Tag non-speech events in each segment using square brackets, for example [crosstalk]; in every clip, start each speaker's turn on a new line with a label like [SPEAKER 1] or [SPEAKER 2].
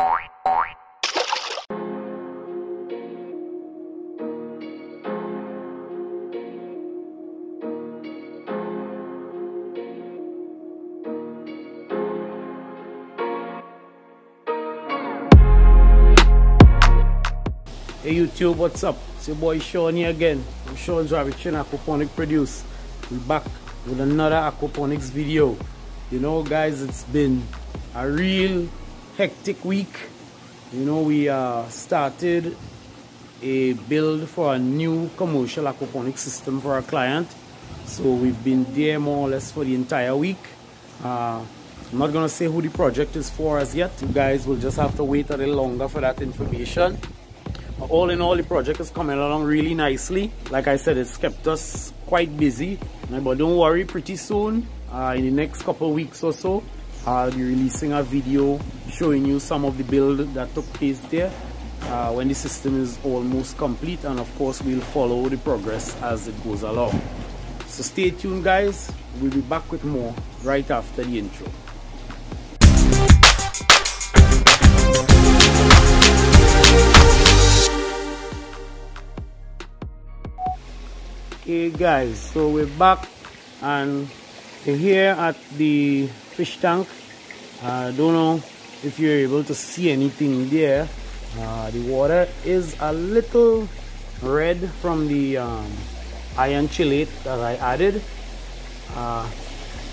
[SPEAKER 1] Hey YouTube, what's up? It's your boy Sean here again from Sean's Rabbitry and Aquaponic Produce. We're back with another aquaponics video. You know guys, it's been a real hectic week. You know, we uh, started a build for a new commercial aquaponics system for our client. So we've been there more or less for the entire week. Uh, I'm not gonna say who the project is for as yet. You guys will just have to wait a little longer for that information all in all the project is coming along really nicely like i said it's kept us quite busy but don't worry pretty soon uh, in the next couple weeks or so i'll be releasing a video showing you some of the build that took place there. Uh, when the system is almost complete and of course we'll follow the progress as it goes along. So stay tuned guys. We'll be back with more right after the intro. Okay guys so we're back and here at the fish tank. I uh, don't know if you're able to see anything there uh, the water is a little red from the um, iron chelate that I added. Uh,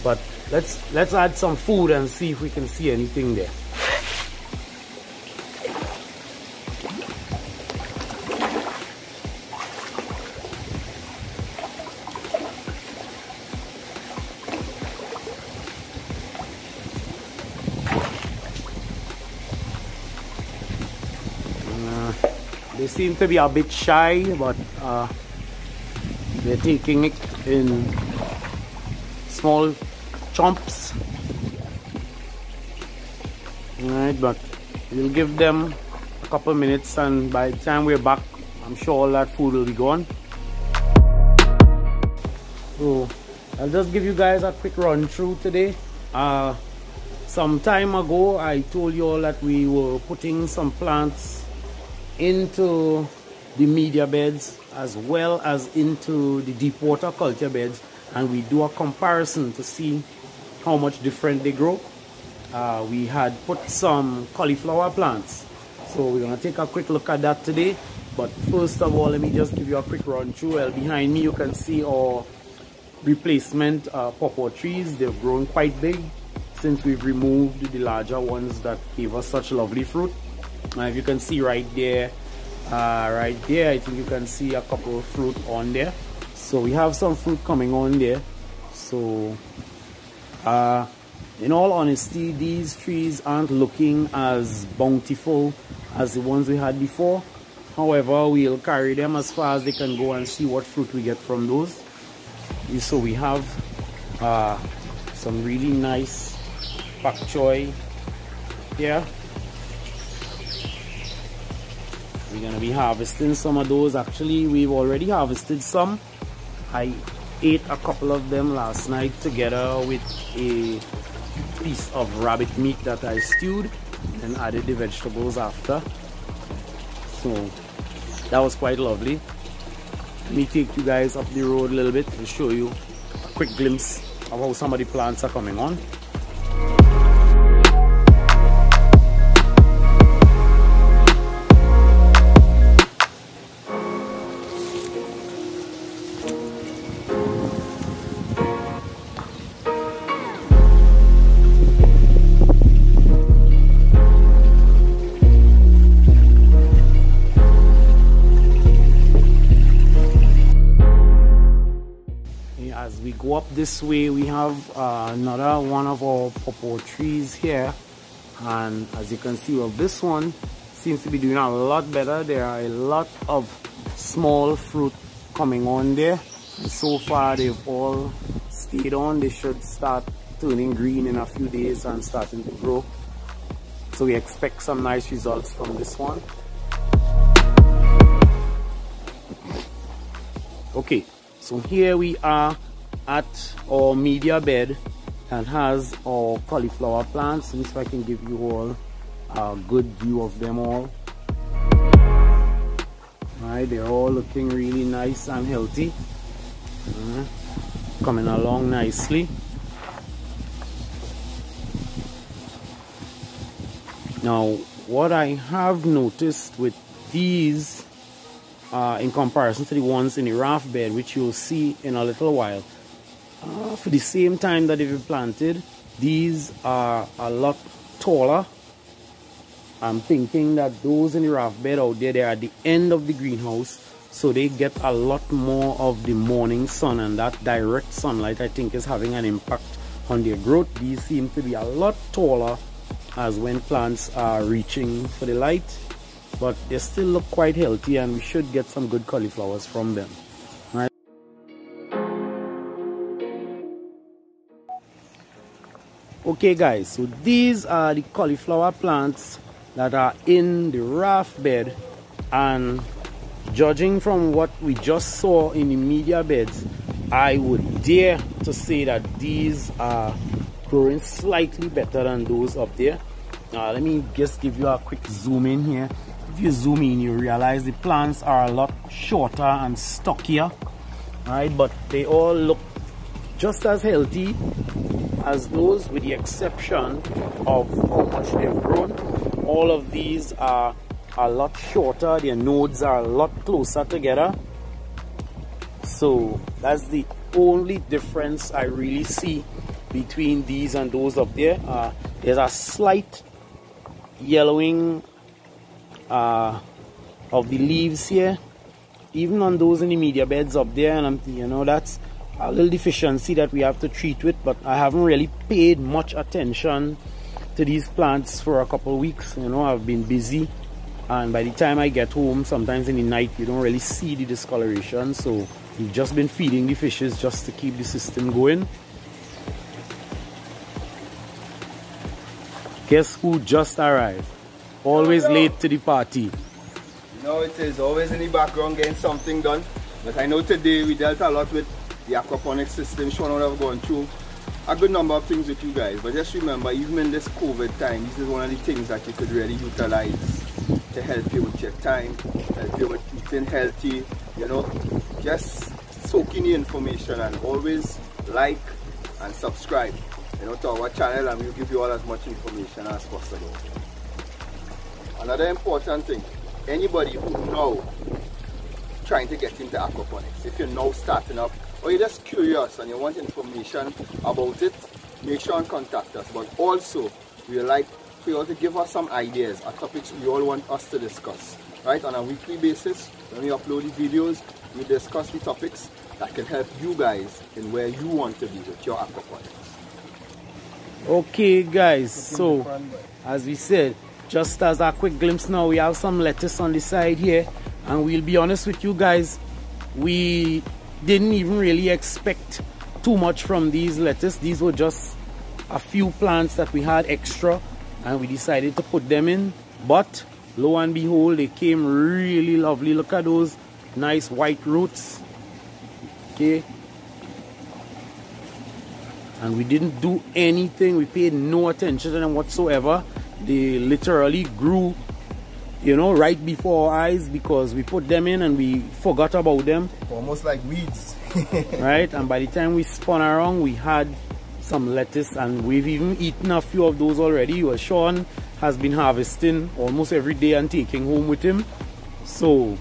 [SPEAKER 1] but let's let's add some food and see if we can see anything there They seem to be a bit shy, but uh, they're taking it in small chomps. Alright, but we'll give them a couple minutes and by the time we're back, I'm sure all that food will be gone. So, I'll just give you guys a quick run through today. Uh, some time ago, I told you all that we were putting some plants into the media beds as well as into the deep water culture beds. And we do a comparison to see how much different they grow. Uh, we had put some cauliflower plants. So we're gonna take a quick look at that today. But first of all let me just give you a quick run through. Well behind me you can see our replacement uh, trees. They've grown quite big since we've removed the larger ones that gave us such lovely fruit now if you can see right there uh, right there I think you can see a couple of fruit on there. So we have some fruit coming on there. So uh, in all honesty these trees aren't looking as bountiful as the ones we had before. However we'll carry them as far as they can go and see what fruit we get from those. So we have uh, some really nice pak choy here we're gonna be harvesting some of those. Actually we've already harvested some. I ate a couple of them last night together with a piece of rabbit meat that I stewed and added the vegetables after. So that was quite lovely. Let me take you guys up the road a little bit and show you a quick glimpse of how some of the plants are coming on go up this way we have uh, another one of our pawpaw trees here. And as you can see well this one seems to be doing a lot better. There are a lot of small fruit coming on there. And so far they've all stayed on. They should start turning green in a few days and starting to grow. So we expect some nice results from this one. Okay so here we are at our media bed and has our cauliflower plants. If I can give you all a good view of them all right they're all looking really nice and healthy uh, coming along nicely now what I have noticed with these uh, in comparison to the ones in the raft bed which you'll see in a little while uh, for the same time that they've planted these are a lot taller. I'm thinking that those in the raft bed out there they're at the end of the greenhouse so they get a lot more of the morning sun and that direct sunlight I think is having an impact on their growth. These seem to be a lot taller as when plants are reaching for the light but they still look quite healthy and we should get some good cauliflowers from them okay guys so these are the cauliflower plants that are in the raft bed and judging from what we just saw in the media beds I would dare to say that these are growing slightly better than those up there. Uh, let me just give you a quick zoom in here. If you zoom in you realize the plants are a lot shorter and stockier right? But they all look just as healthy as those with the exception of how much they've grown all of these are a lot shorter their nodes are a lot closer together. So that's the only difference I really see between these and those up there. Uh, there's a slight yellowing uh, of the leaves here. Even on those in the media beds up there and I'm, you know that's a little deficiency that we have to treat with but I haven't really paid much attention to these plants for a couple of weeks you know I've been busy and by the time I get home sometimes in the night you don't really see the discoloration so we've just been feeding the fishes just to keep the system going Guess who just arrived? Always
[SPEAKER 2] Hello.
[SPEAKER 1] late to the party. You
[SPEAKER 2] know it is, always in the background getting something done. But I know today we dealt a lot with the aquaponics system. Sean would have gone through a good number of things with you guys. But just remember, even in this COVID time, this is one of the things that you could really utilize to help you with your time, help you with eating healthy, you know, just soaking the information and always like and subscribe you know, to our channel and we'll give you all as much information as possible. Another important thing, anybody who now trying to get into aquaponics, if you're now starting up or you're just curious and you want information about it, make sure and contact us. But also, we like for you all to give us some ideas or topics you all want us to discuss. Right, on a weekly basis, when we upload the videos, we discuss the topics that can help you guys in where you want to be with your aquaponics
[SPEAKER 1] okay guys so as we said just as a quick glimpse now we have some lettuce on the side here and we'll be honest with you guys we didn't even really expect too much from these lettuce these were just a few plants that we had extra and we decided to put them in. But lo and behold they came really lovely. Look at those nice white roots. Okay. And we didn't do anything. We paid no attention to them whatsoever. They literally grew you know right before our eyes because we put them in and we forgot about them.
[SPEAKER 2] Almost like weeds. [laughs]
[SPEAKER 1] Right? And by the time we spun around we had some lettuce and we've even eaten a few of those already. Well Sean has been harvesting almost every day and taking home with him. So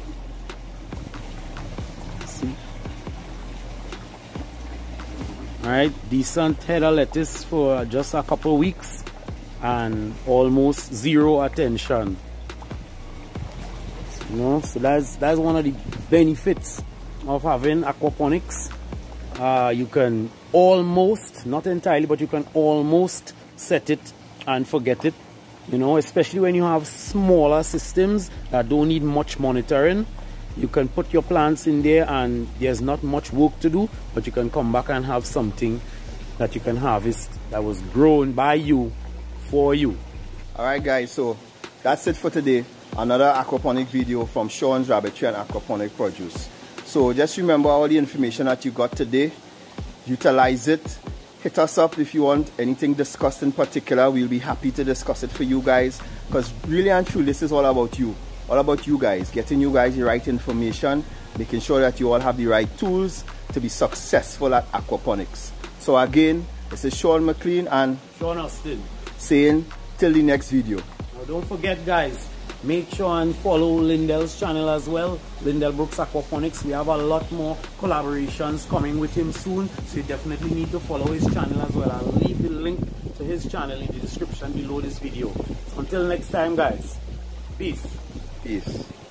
[SPEAKER 1] right? Decent head of lettuce for just a couple weeks and almost zero attention you know so that's that's one of the benefits of having aquaponics. Uh, you can almost not entirely but you can almost set it and forget it. You know especially when you have smaller systems that don't need much monitoring. You can put your plants in there and there's not much work to do but you can come back and have something that you can harvest that was grown by you for you.
[SPEAKER 2] All right guys so that's it for today another aquaponic video from Sean's Rabbitry and Aquaponic Produce so just remember all the information that you got today utilize it hit us up if you want anything discussed in particular. We'll be happy to discuss it for you guys because really and truly, this is all about you. All about you guys, getting you guys the right information, making sure that you all have the right tools to be successful at aquaponics. So again, this is Sean McLean and
[SPEAKER 1] Sean Austin
[SPEAKER 2] saying till the next video.
[SPEAKER 1] Now don't forget guys, make sure and follow Lindell's channel as well. Lindell Brooks Aquaponics. We have a lot more collaborations coming with him soon so you definitely need to follow his channel as well. I'll leave the link to his channel in the description below this video. Until next time guys. Peace.
[SPEAKER 2] Peace